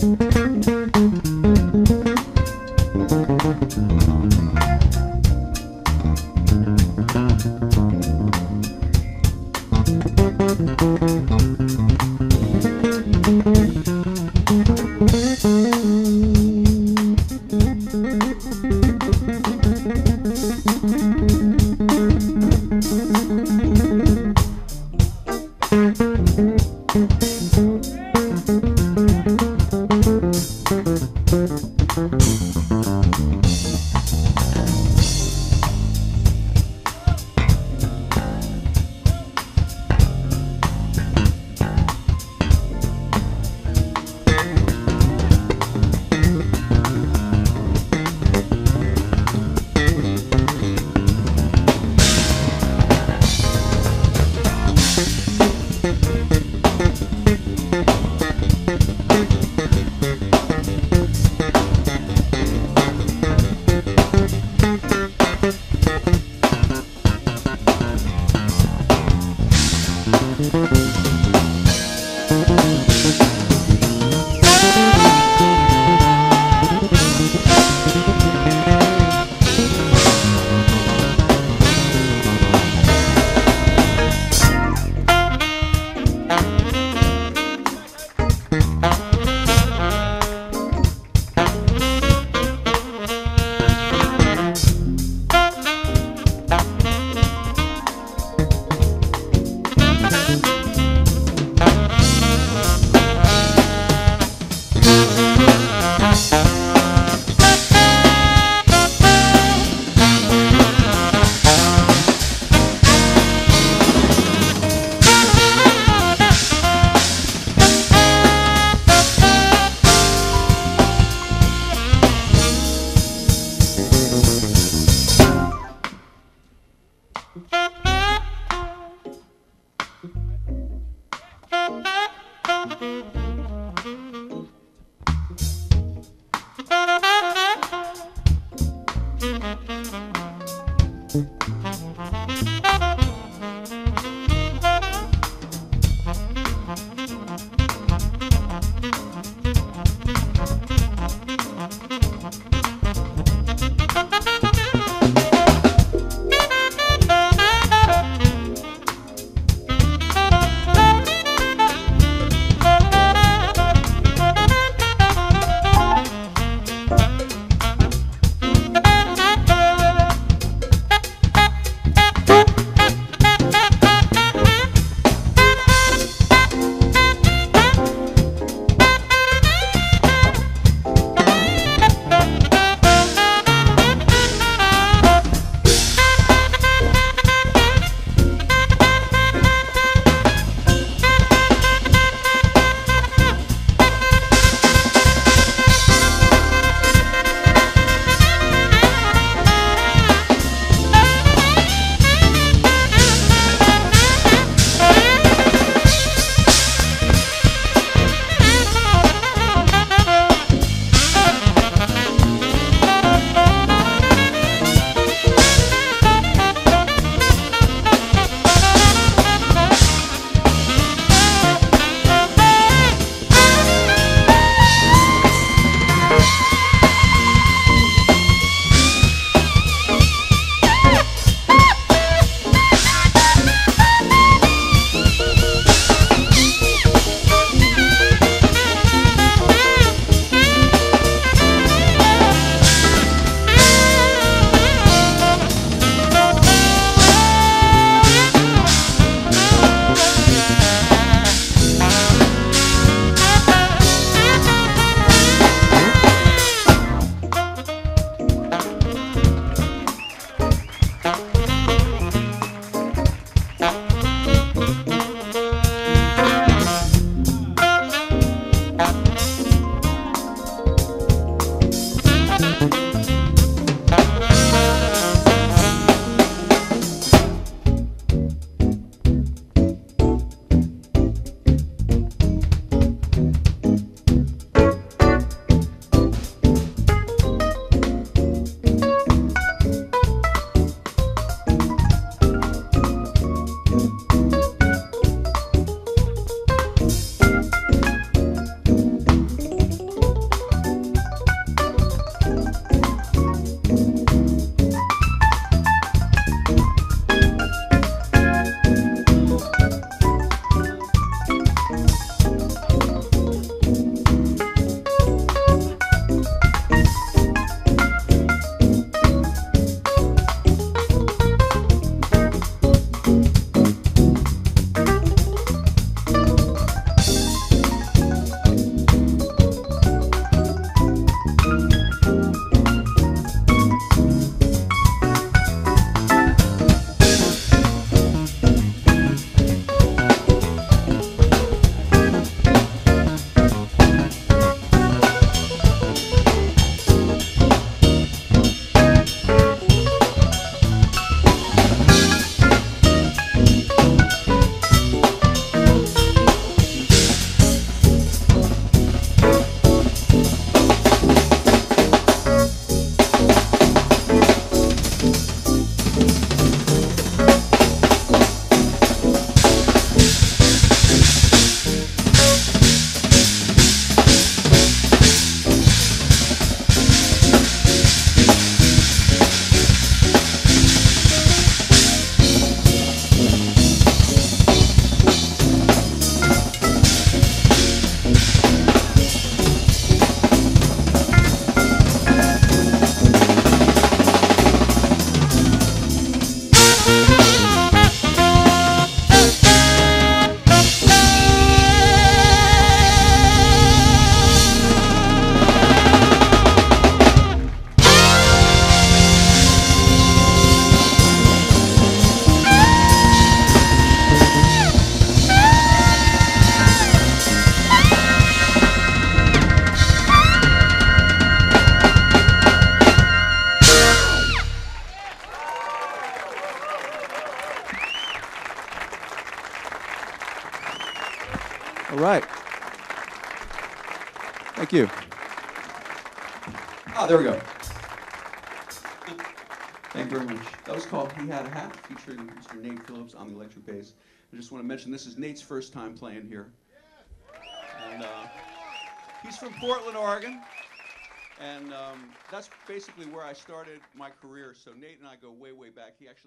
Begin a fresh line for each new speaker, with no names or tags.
Thank Mm-hmm. Thank you. Ah, there we go. Thank you very much. That was called He Had a Hat, featuring Mr. Nate Phillips on the electric bass. I just want to mention this is Nate's first time playing here. And uh, he's from Portland, Oregon. And um, that's basically where I started my career. So Nate and I go way, way back. He actually